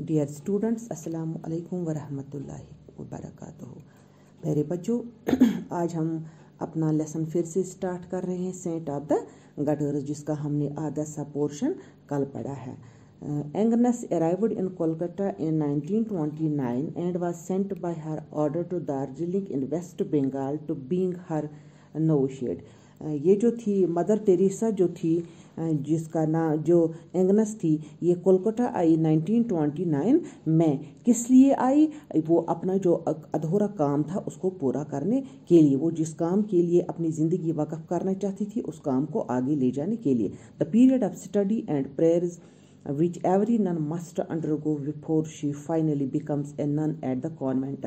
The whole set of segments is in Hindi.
डियर स्टूडेंट्स अस्सलाम वालेकुम वरहमतुल्लाहि वबरकातुहू प्यारे बच्चों, आज हम अपना लेसन फिर से स्टार्ट कर रहे हैं सेंट ऑफ़ द गटर्स जिसका हमने आधा सा पोर्शन कल पढ़ा है। Agnes arrived in Kolkata in 1929 and was sent by her order to Darjeeling in West Bengal to being her novitiate ये जो थी, मदर टेरेसा जो थी जिसका नाम जो एंगनस थी, ये कोलकाता आई 1929 में किस लिए आई? वो अपना जो अधूरा काम था उसको पूरा करने के लिए, वो जिस काम के लिए अपनी ज़िंदगी वक़ करना चाहती थी, उस काम को आगे ले जाने के लिए। The period of study and prayers which every nun must undergo before she finally becomes a nun at the convent.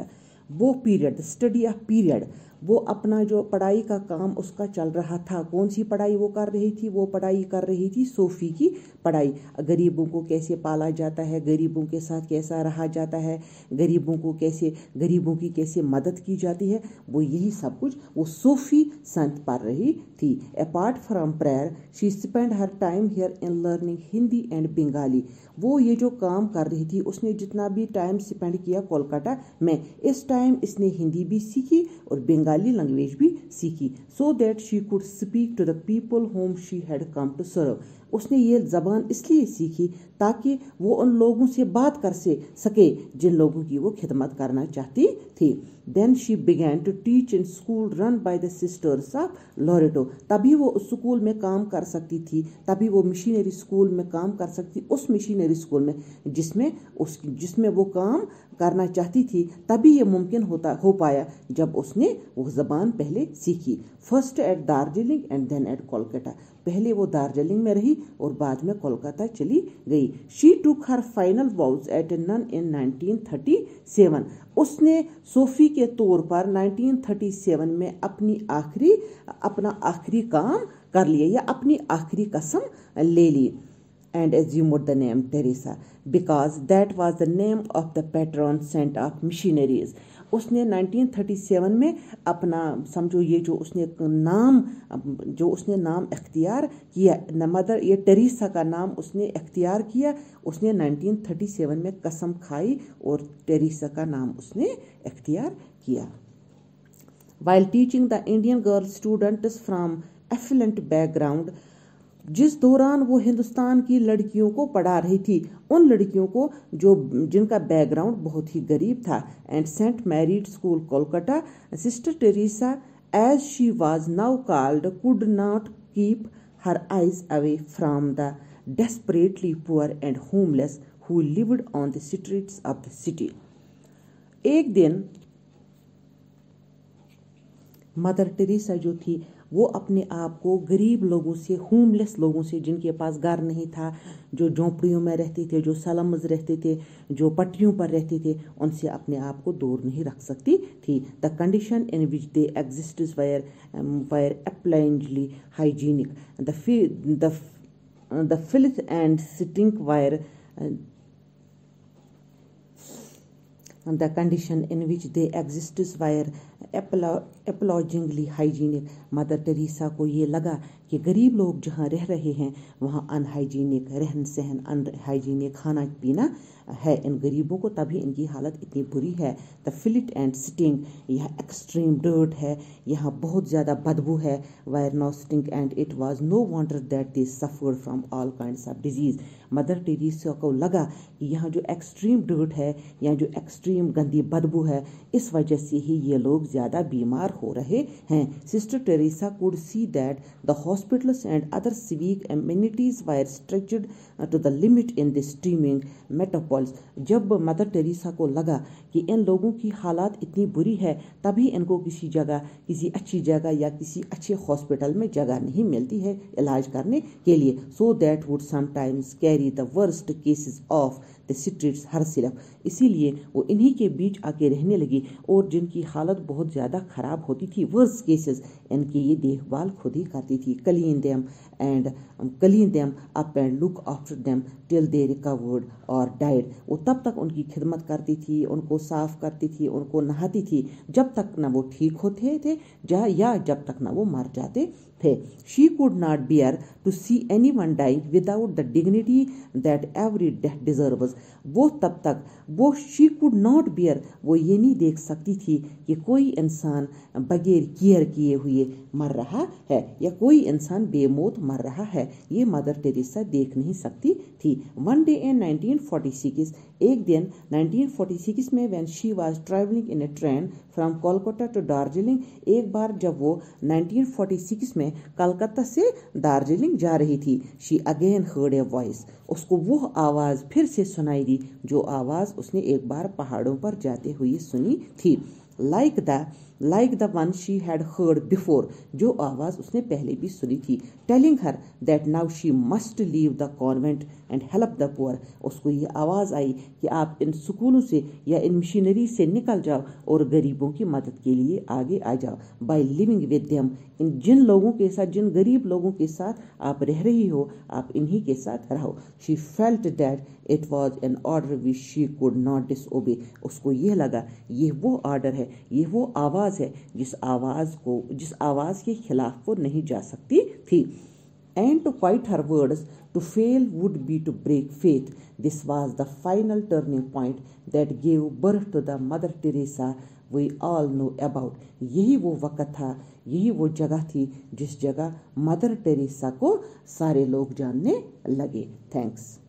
वो पीरियड स्टडी ऑफ़ पीरियड वो अपना जो पढ़ाई का काम उसका चल रहा था, कौन सी पढ़ाई वो कर रही थी, वो पढ़ाई कर रही थी, सोफ़ी की पढ़ाई। गरीबों को कैसे पाला जाता है, गरीबों के साथ कैसा रहा जाता है, गरीबों को कैसे, गरीबों की कैसे मदद की जाती है, वो यही सब कुछ वो सोफ़ी संत पढ़ रही थी। Apart from prayer she spend her time here in learning Hindi and Bengali वो ये जो काम कर रही थी, उसने जितना भी टाइम स्पेंड किया कोलकाता में, इस टाइम इसने हिंदी भी सीखी और बंगाली लैंग्वेज भी सीखी so that she could speak to the people whom she had come to serve उसने ये ज़बान इसलिए सीखी ताकि वो उन लोगों से बात कर से सके जिन लोगों की वो खिदमत करना चाहती थी। Then she began to teach in school run by the sisters of Loreto तभी वो उस स्कूल में काम कर सकती थी। तभी वो मशीनरी स्कूल में काम कर सकती, उस मशीनरी स्कूल में जिसमें उस, जिसमें वो काम करना चाहती थी। तभी ये मुमकिन होता, हो पाया जब उसने वो ज़बान पहले सीखी। First at Darjeeling and then at Kolkata पहले वो दार्जिलिंग में रही और बाद में कोलकाता चली गई। She took her final vows at a nun in 1937 उसने सोफी के तौर पर 1937 में अपनी आखिरी, अपना आखिरी काम कर लिया या अपनी आखिरी कसम ले ली। and assumed the name Teresa, because that was the name of the patron saint of missionaries. उसने 1937 में अपना, समझो ये जो उसने नाम, जो उसने नाम अख्तियार किया, न मदर, ये टेरेसा का नाम उसने अख्तियार किया, उसने 1937 में कसम खाई और टेरेसा का नाम उसने अख्तियार किया while teaching the Indian girl students from affluent background जिस दौरान वो हिंदुस्तान की लड़कियों को पढ़ा रही थी, उन लड़कियों को जो, जिनका बैकग्राउंड बहुत ही गरीब था and saint Mary's school Kolkata sister Teresa as she was now called could not keep her eyes away from the desperately poor and homeless who lived on the streets of the city एक दिन मदर टेरेसा जो थी वो अपने आप को गरीब लोगों से होमलेस लोगों से, जिनके पास घर नहीं था, जो झोंपड़ियों में रहते थे, जो सलम्स रहते थे, जो पट्टियों पर रहते थे, उनसे अपने आप को दूर नहीं रख सकती थी। The condition in which they exist were were appallingly hygienic the the filth and sitting were the condition in which they exist were appallingly hygienic mother Teresa को ये लगा कि गरीब लोग जहाँ रह रहे हैं, वहाँ अनहाइजीनिक रहन सहन अनहाइजीनिक खाना पीना है इन गरीबों को, तभी इनकी हालत इतनी बुरी है। द फिलिट एंड सिटिंग यह एक्सट्रीम डर्ट है। यहाँ बहुत ज़्यादा बदबू है। Were no sitting and it was no wonder that they suffered from all kind of diseases mother Teresa को लगा कि यहाँ जो एक्सट्रीम डर्ट है, यहाँ जो एक्सट्रीम गंदी बदबू है, इस वजह से ही ये लोग ज़्यादा बीमार हो रहे हैं। Sister Teresa could see that the hospitals and other civic amenities were structured to the limit in the streaming metropolis जब मदर टेरेसा को लगा कि इन लोगों की हालात इतनी बुरी है, तभी इनको किसी जगह, किसी अच्छी जगह या किसी अच्छे हॉस्पिटल में जगह नहीं मिलती है इलाज करने के लिए। So that would sometimes carry the worst cases of the streets her सिर्फ़। इसीलिए वो इन्हीं के बीच आके रहने लगी और जिनकी हालत बहुत ज़्यादा ख़राब होती थी वर्स केसेस इनकी ये देखभाल खुद ही करती थी। Clean them and clean them up and look after them till they recovered और डाइड वो तब तक उनकी खिदमत करती थी, उनको साफ़ करती थी, उनको नहाती थी, जब तक ना वो ठीक होते थे, जा, या जब तक ना वो मर जाते थे। She could not bear to see anyone die without the dignity that every death deserve वो तब तक, वो शी कुड नॉट बियर वो ये नहीं देख सकती थी कि कोई इंसान बगैर केयर किए हुए मर रहा है, या कोई इंसान बेमौत मर रहा है। ये मदर टेरेसा देख नहीं सकती थी। वन डे इन 1946 एक दिन 1946 में when she was travelling in a train from Kolkata to Darjeeling एक बार जब वो 1946 में कलकत्ता से दार्जिलिंग जा रही थी she again heard a voice उसको वो आवाज़ फिर से सुनाई दी, जो आवाज़ उसने एक बार पहाड़ों पर जाते हुए सुनी थी. Like the like the one she had heard before जो आवाज़ उसने पहले भी सुनी थी telling her that now she must leave the convent and help the poor उसको ये आवाज़ आई कि आप इन स्कूलों से या इन मशीनरी से निकल जाओ और गरीबों की मदद के लिए आगे आ जाओ. बाई लिविंग विद देम इन जिन लोगों के साथ, जिन गरीब लोगों के साथ आप रह रही हो, आप इन्हीं के साथ रहो. She felt that it was an order which she could not disobey उसको ये लगा, ये वो ऑर्डर है, ये वो आवाज़ है। जिस आवाज़ को, जिस आवाज़ के खिलाफ वो नहीं जा सकती थी। And to fight her words to fail would be to break faith this was the final turning point that gave birth to the mother Teresa we all know about यही वो वक्त था, यही वो जगह थी जिस जगह मदर टेरेसा को सारे लोग जानने लगे। थैंक्स